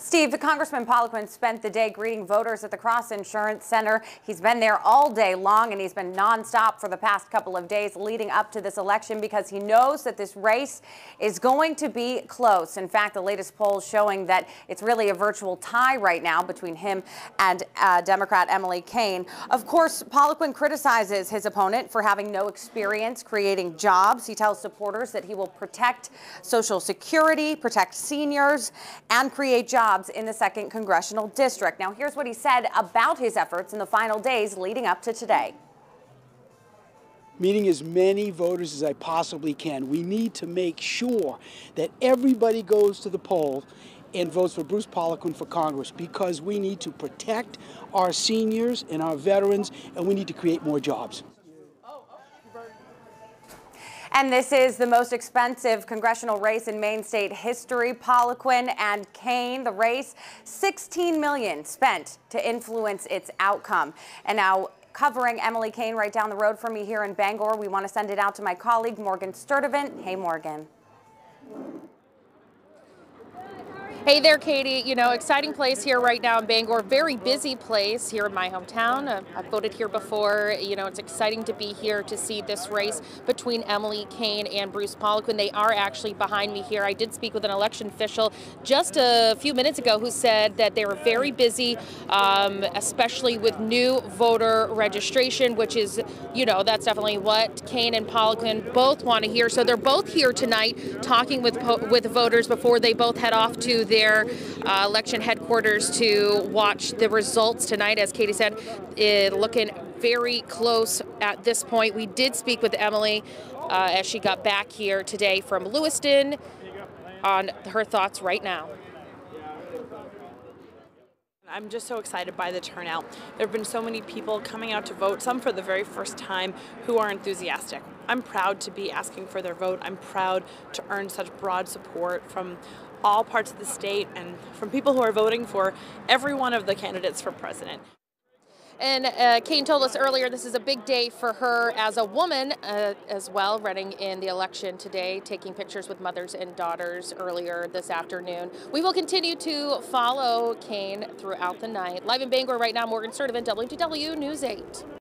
Steve, the Congressman Poliquin spent the day greeting voters at the Cross Insurance Center. He's been there all day long and he's been nonstop for the past couple of days leading up to this election because he knows that this race is going to be close. In fact, the latest polls showing that it's really a virtual tie right now between him and uh, Democrat Emily Cain. Of course, Poliquin criticizes his opponent for having no experience creating jobs. He tells supporters that he will protect Social Security, protect seniors, and create jobs jobs in the 2nd Congressional District. Now, here's what he said about his efforts in the final days leading up to today. Meeting as many voters as I possibly can. We need to make sure that everybody goes to the polls and votes for Bruce Poliquin for Congress because we need to protect our seniors and our veterans and we need to create more jobs. And this is the most expensive congressional race in Maine state history. Poliquin and Cain, the race, 16 million spent to influence its outcome. And now covering Emily Cain right down the road from me here in Bangor. We want to send it out to my colleague Morgan Sturdivant. Hey, Morgan. Hey there, Katie. You know, exciting place here right now in Bangor. Very busy place here in my hometown. I've voted here before. You know, it's exciting to be here to see this race between Emily Cain and Bruce Poliquin. They are actually behind me here. I did speak with an election official just a few minutes ago who said that they were very busy, um, especially with new voter registration, which is, you know, that's definitely what Cain and Poliquin both want to hear. So they're both here tonight talking with with voters before they both head off to their uh, election headquarters to watch the results tonight. As Katie said, it, looking very close at this point. We did speak with Emily uh, as she got back here today from Lewiston on her thoughts right now. I'm just so excited by the turnout. There have been so many people coming out to vote, some for the very first time, who are enthusiastic. I'm proud to be asking for their vote. I'm proud to earn such broad support from all parts of the state and from people who are voting for every one of the candidates for president. And uh, Cain told us earlier this is a big day for her as a woman uh, as well, running in the election today, taking pictures with mothers and daughters earlier this afternoon. We will continue to follow Cain throughout the night. Live in Bangor right now, Morgan Sturdivant, WMTW News 8.